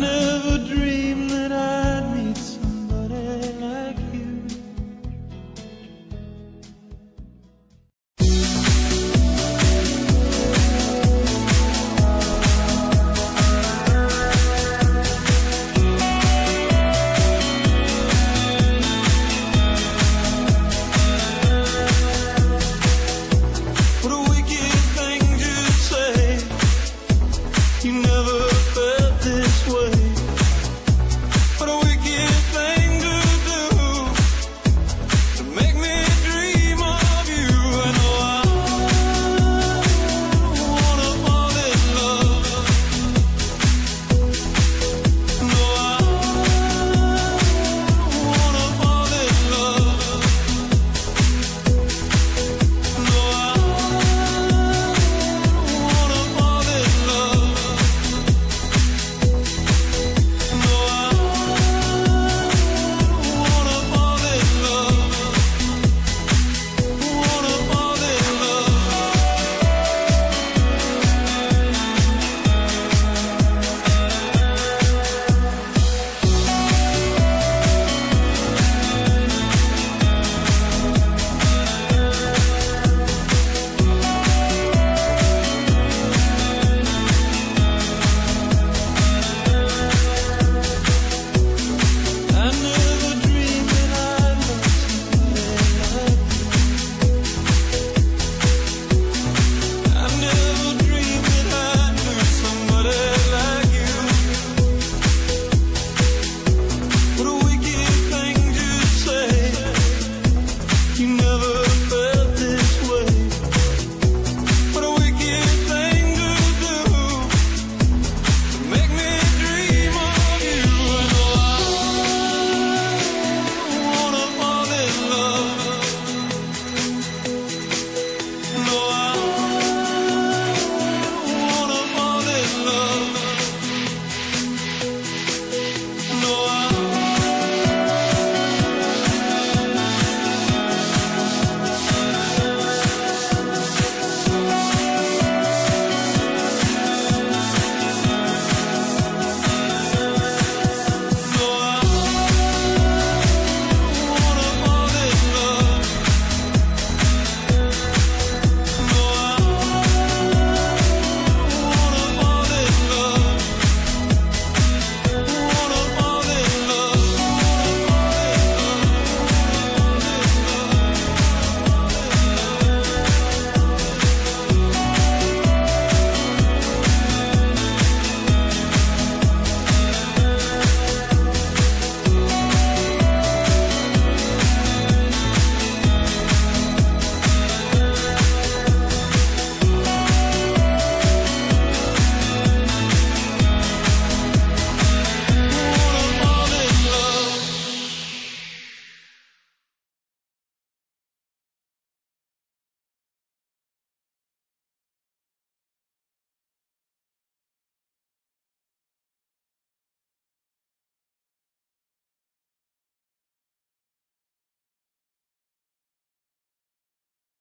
never dreamed that I'd meet somebody like you. What a wicked thing to say. You never